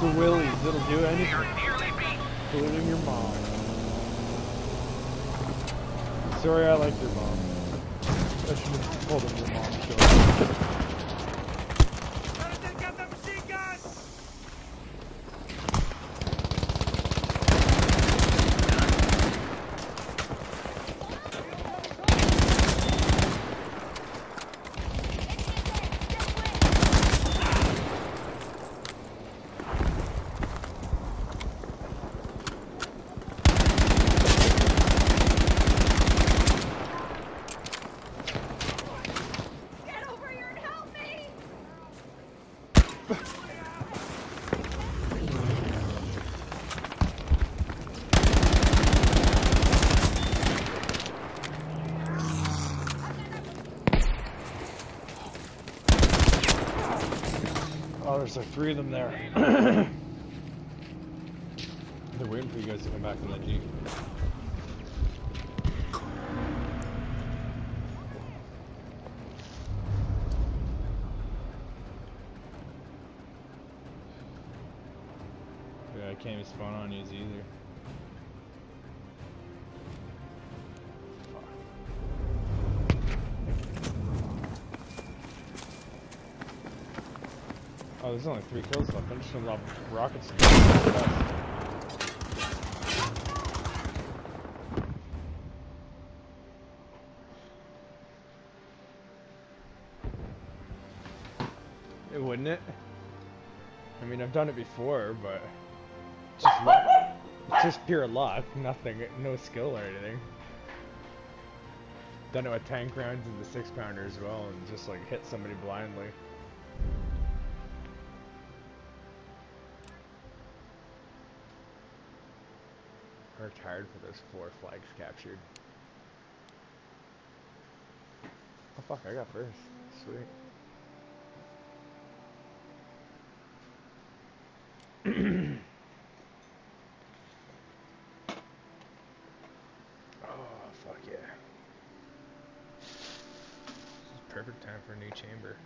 The Willys, it'll do anything. Including your mom. Sorry I like your mom. I should have told him your mom showed Oh, there's like three of them there. They're waiting for you guys to come back from that jeep. I can't even spawn on you either. Oh, there's only three kills left. I'm just gonna lob rockets. It wouldn't it? I mean, I've done it before, but just just pure luck. Nothing, no skill or anything. Done it with tank rounds and the six pounder as well, and just like hit somebody blindly. Worked hard for those four flags captured. Oh fuck, I got first. Sweet. oh fuck yeah. This is perfect time for a new chamber.